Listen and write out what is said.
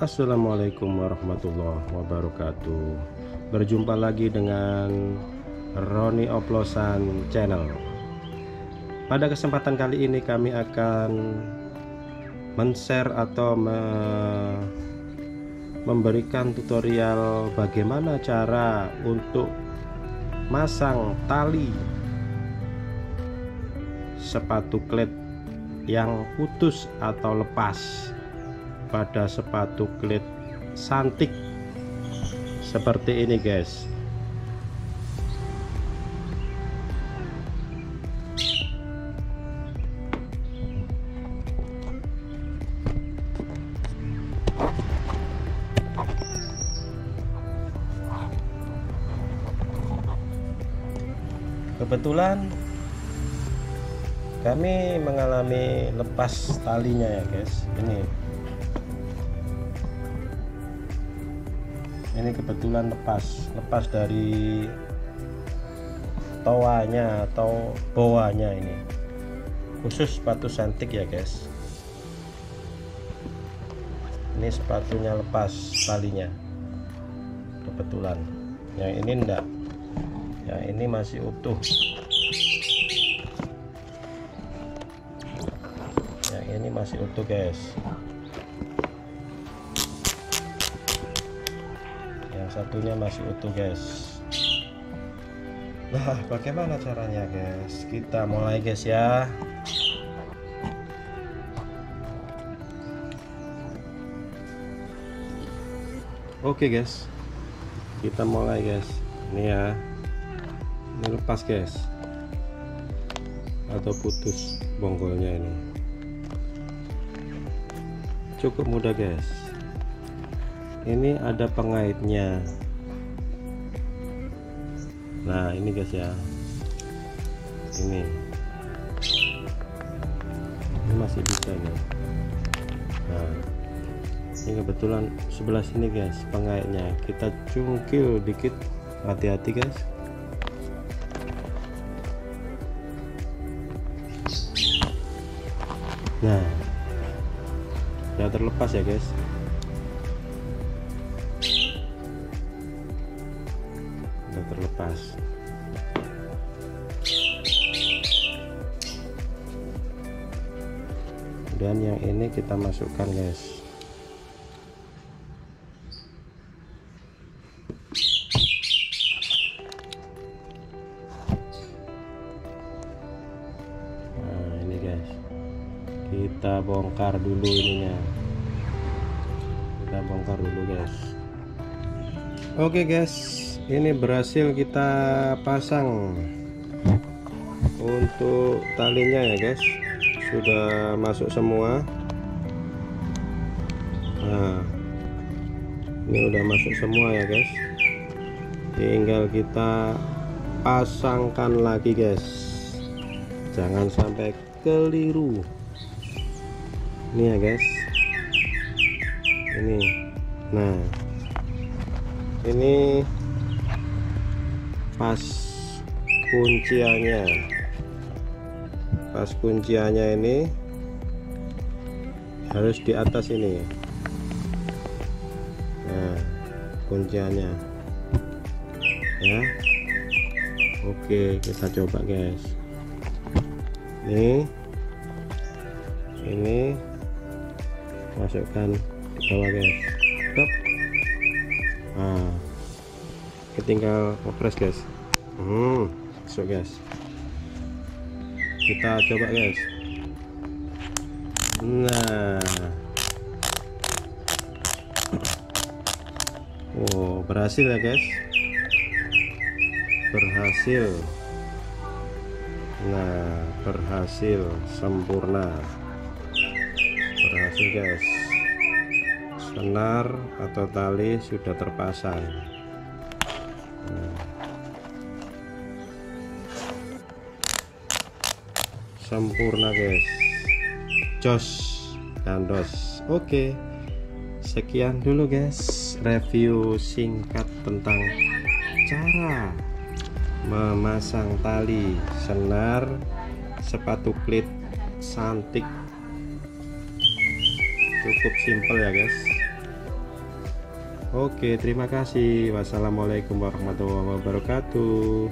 Assalamualaikum warahmatullahi wabarakatuh. Berjumpa lagi dengan Roni Oplosan Channel. Pada kesempatan kali ini kami akan Men-share atau me memberikan tutorial bagaimana cara untuk masang tali sepatu klet yang putus atau lepas pada sepatu klit santik seperti ini guys. Kebetulan kami mengalami lepas talinya ya guys. Ini ini kebetulan lepas lepas dari toanya atau bawahnya ini. Khusus sepatu santik ya guys. Ini sepatunya lepas talinya. Kebetulan. Yang ini enggak yang ini masih utuh. Yang ini masih utuh guys satunya masih utuh guys. Nah bagaimana caranya guys? Kita mulai guys ya. Oke guys. Kita mulai guys. Ini ya. Ini lepas guys. Atau putus bonggolnya ini. Cukup mudah guys ini ada pengaitnya. Nah ini guys ya. Ini. Ini masih bisa nih. Nah ini kebetulan sebelah sini guys pengaitnya. Kita cungkil dikit. Hati-hati guys. Nah ya terlepas ya guys terlepas. Dan yang ini kita masukkan guys. Nah ini guys. Kita bongkar dulu ininya. Kita bongkar dulu guys. Oke guys ini berhasil kita pasang. Untuk talinya ya guys. Sudah masuk semua. Nah ini udah masuk semua ya guys. Tinggal kita pasangkan lagi guys. Jangan sampai keliru. Ini ya guys. Ini. Nah ini pas kunciannya. Pas kunciannya ini harus di atas ini. Nah kunciannya. Ya. Oke kita coba guys. Ini. Ini. Masukkan ke bawah guys. Stop. Nah tinggal ngepres guys. Hmm masuk guys. Kita coba guys. Nah. Oh berhasil ya guys. Berhasil. Nah berhasil. Sempurna. Berhasil guys. Senar atau tali sudah terpasang sempurna guys. Jos kandos oke. Sekian dulu guys review singkat tentang cara memasang tali senar sepatu klit santik cukup simpel ya guys Oke, terima kasih. Wassalamualaikum warahmatullahi wabarakatuh.